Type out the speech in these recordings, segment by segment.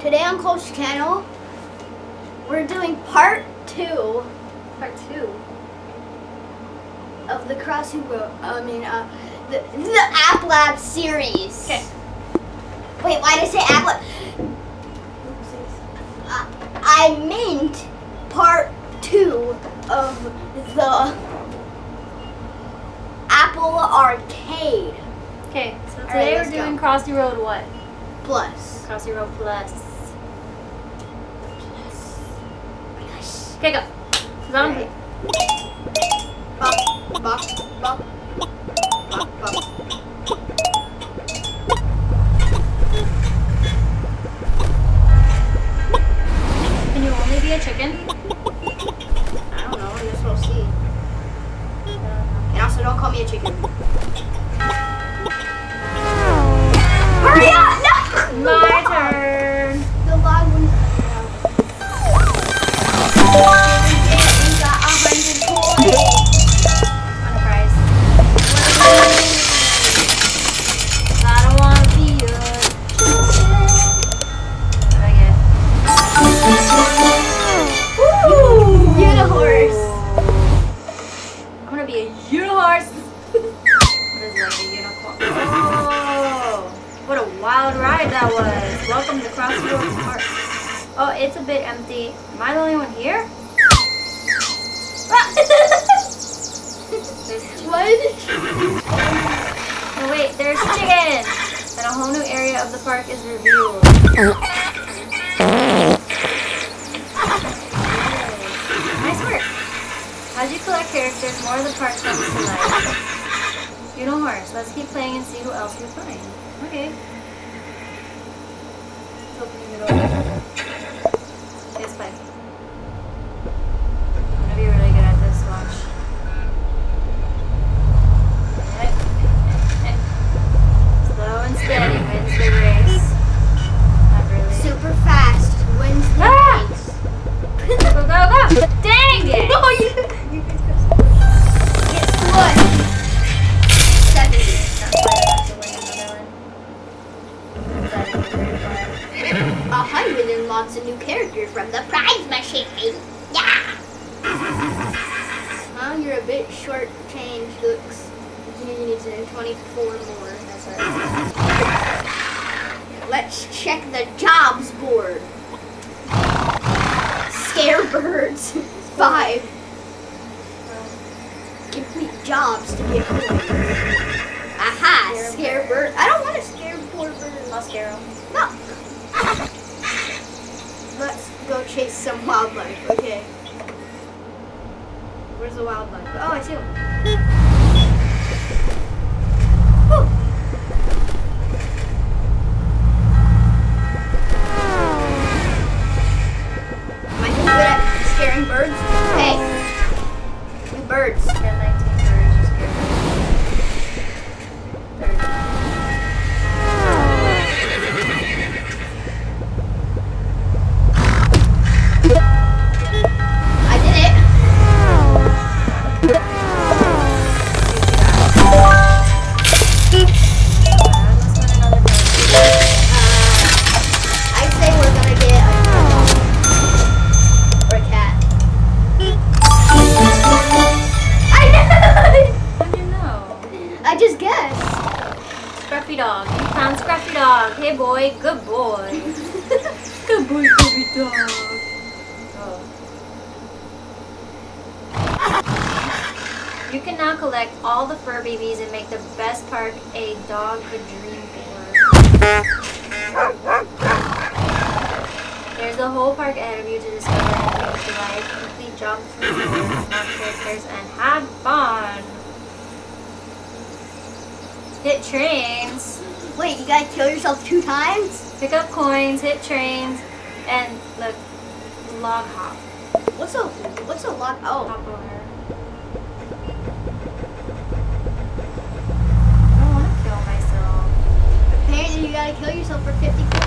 Today on Coles Channel, we're doing part two Part two. of the Crossy Road. I mean, uh, the the App Lab series. Okay. Wait, why did I say App Lab? Uh, I meant part two of the Apple Arcade Okay, so today let's we're doing go. Crossy Road what? Plus. Crossy Road Plus. Okay, go. Zombie. Bop, bop, bop, bop, bop. Wild ride that was. Welcome to Crossroads Park. Oh, it's a bit empty. Am I the only one here? There's What? Oh wait, there's chicken! And a whole new area of the park is revealed. Nice work! As you collect characters, more of the park comes to life. You know horse. Let's keep playing and see who else we find. Okay. Let's open the door. Yes, the prize. Yeah. Well, you're a bit short change, looks. You need to 24 more. That's right. Let's check the jobs board. Scare birds. Five. Complete jobs to get coins. Aha, scarebird. I don't want a scarebird. I'll scare him. No. Let's go chase some wildlife. Okay. Where's the wildlife? Oh, I see him. Dog. Oh. You can now collect all the fur babies and make the best park a dog could dream for. There's a whole park ahead of you to discover and bring to life. Complete jobs, characters, and have fun. Hit trains. Wait, you gotta kill yourself two times? Pick up coins, hit trains, and look, log hop. What's a what's a lot? Oh, Hop over. I don't want to kill myself. apparently you gotta kill yourself for 50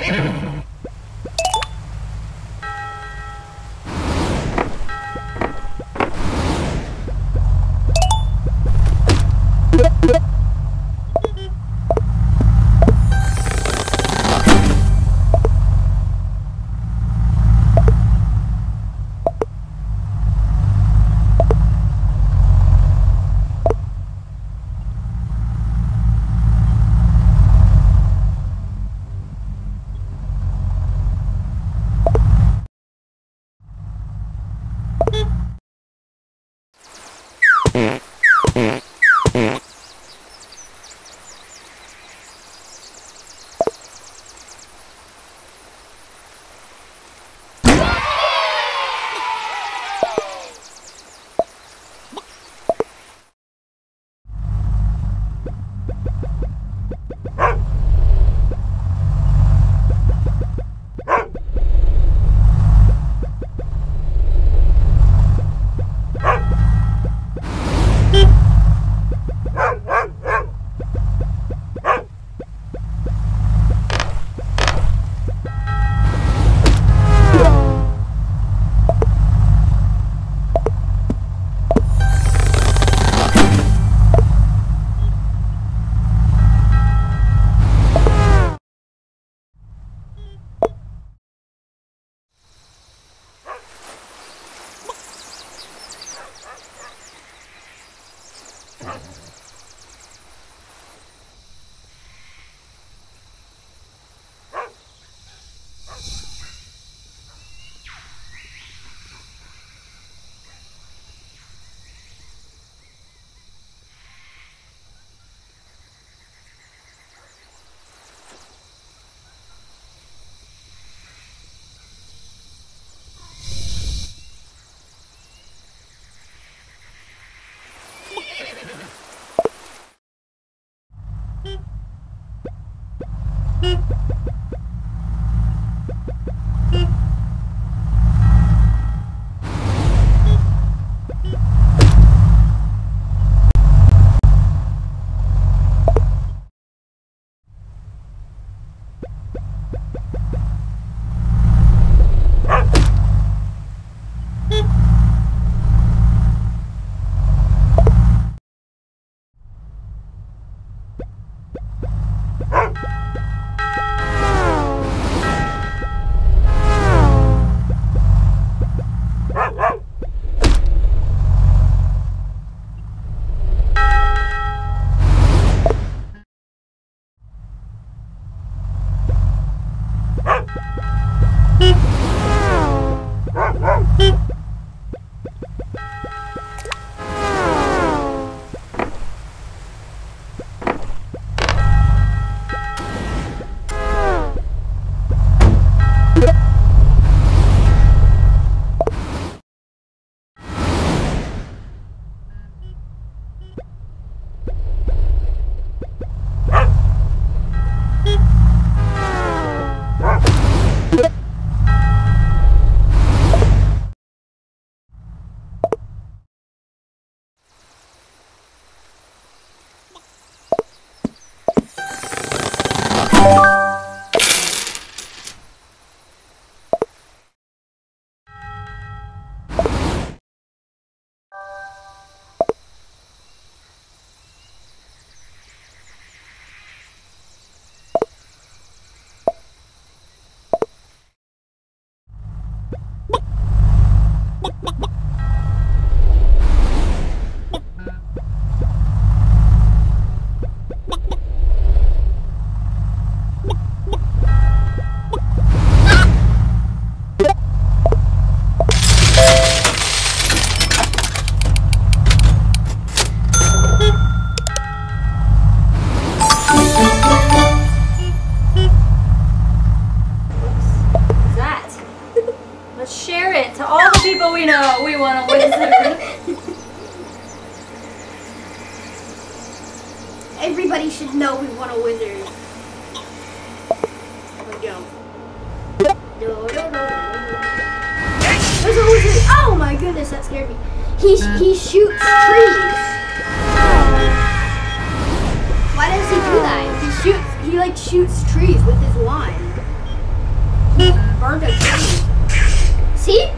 Ahem. Mm-hmm. goodness, that scared me. He he shoots trees. Why does he do that? He shoots. He like shoots trees with his wand. He burned a tree. See?